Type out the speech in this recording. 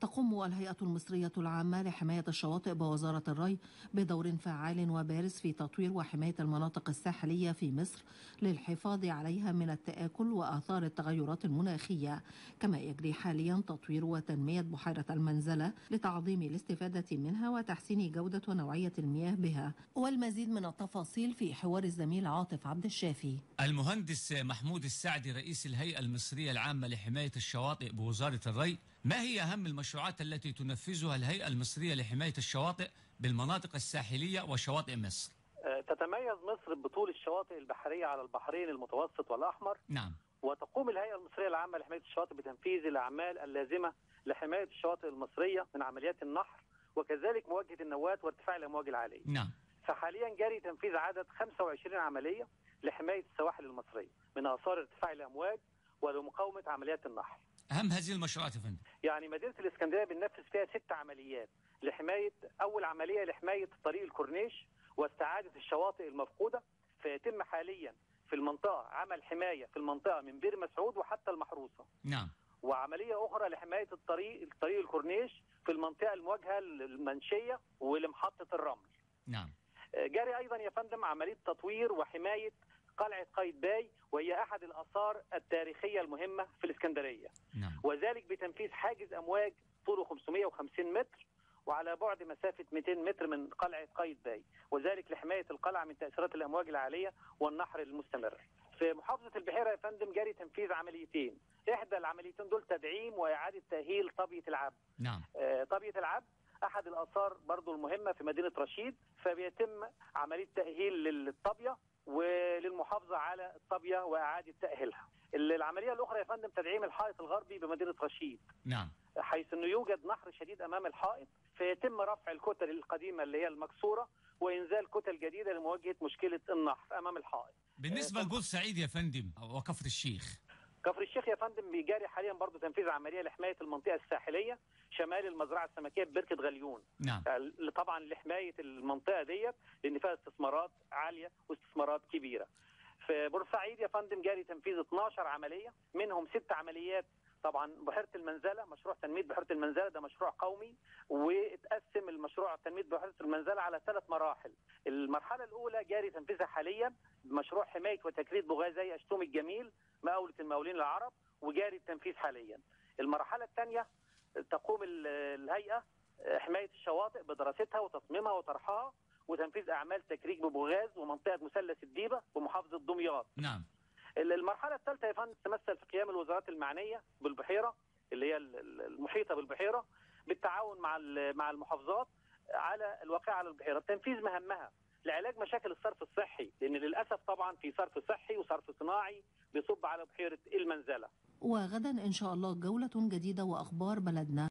تقوم الهيئة المصرية العامة لحماية الشواطئ بوزارة الري بدور فعال وبارز في تطوير وحماية المناطق الساحلية في مصر للحفاظ عليها من التآكل وآثار التغيرات المناخية. كما يجري حاليا تطوير وتنمية بحيرة المنزلة لتعظيم الاستفادة منها وتحسين جودة ونوعية المياه بها. والمزيد من التفاصيل في حوار الزميل عاطف عبد الشافي. المهندس محمود السعدي رئيس الهيئة المصرية العامة لحماية الشواطئ بوزارة الري ما هي أهم المشروعات التي تنفذها الهيئة المصرية لحماية الشواطئ بالمناطق الساحلية وشواطئ مصر؟ تتميز مصر بطول الشواطئ البحرية على البحرين المتوسط والأحمر. نعم. وتقوم الهيئة المصرية العامة لحماية الشواطئ بتنفيذ الأعمال اللازمة لحماية الشواطئ المصرية من عمليات النحر وكذلك مواجهة النوات وارتفاع الأمواج العالية. نعم. فحاليا جاري تنفيذ عدد 25 عملية لحماية السواحل المصرية من آثار ارتفاع الأمواج ولمقاومة عمليات النحر. أهم هذه المشروعات يا فندم؟ يعني مدينة الإسكندرية بننفذ فيها ست عمليات. لحماية أول عملية لحماية طريق الكورنيش واستعادة الشواطئ المفقودة فيتم حاليا في المنطقة عمل حماية في المنطقة من بير مسعود وحتى المحروسة. نعم. وعملية أخرى لحماية الطريق الطريق الكورنيش في المنطقة المواجهة للمنشية ولمحطة الرمل. نعم. جاري أيضا يا فندم عملية تطوير وحماية قلعة قايتباي وهي أحد الآثار التاريخية المهمة في الإسكندرية. نعم. وذلك بتنفيذ حاجز أمواج طوله 550 متر وعلى بعد مسافة 200 متر من قلعة قايتباي. وذلك لحماية القلعة من تأثيرات الأمواج العالية والنحر المستمر. في محافظة البحيرة يا فندم جاري تنفيذ عمليتين. إحدى العمليتين دول تدعيم وإعادة تأهيل طبية العبد. نعم. آه، طبية العبد أحد الآثار برضو المهمة في مدينة رشيد فبيتم عملية تأهيل للطابية وللمحافظة على الطابية وإعادة تأهيلها. العملية الأخرى يا فندم تدعيم الحائط الغربي بمدينة رشيد. نعم. حيث أنه يوجد نحر شديد أمام الحائط فيتم رفع الكتل القديمة اللي هي المكسورة وإنزال كتل جديدة لمواجهة مشكلة النحر أمام الحائط. بالنسبة لبورسعيد يا فندم وكفر الشيخ كفر الشيخ يا فندم بيجاري حاليا برضه تنفيذ عملية لحماية المنطقة الساحلية شمال المزرعة السمكية ببركه غليون. نعم. آه، طبعا لحماية المنطقة ديت لأن فيها استثمارات عالية واستثمارات كبيرة. في بورسعيد يا فندم جاري تنفيذ 12 عملية منهم ست عمليات طبعا بحيرة المنزلة مشروع تنمية بحيرة المنزلة ده مشروع قومي واتقسم المشروع تنمية بحيرة المنزلة على ثلاث مراحل. المرحلة الأولى جاري تنفيذها حاليا مشروع حماية وتكريد بغازي أشتوم الجميل مقاوله المقاولين العرب وجاري التنفيذ حاليا. المرحلة الثانية تقوم ال- الهيئة حماية الشواطئ بدراستها وتصميمها وطرحها وتنفيذ أعمال تكريك ببوغاز ومنطقة مثلث الديبة بمحافظه دمياط. نعم. ال- المرحلة الثالثة يا فندم تمثل في قيام الوزارات المعنية بالبحيرة اللي هي ال- ال- المحيطة بالبحيرة بالتعاون مع مع المحافظات على الواقع على البحيرة. تنفيذ مهمها لعلاج مشاكل الصرف الصحي لأن للأسف طبعا في صرف صحي وصرف صناعي بيصب على بحيرة المنزلة. وغدا إن شاء الله جولة جديدة وأخبار بلدنا.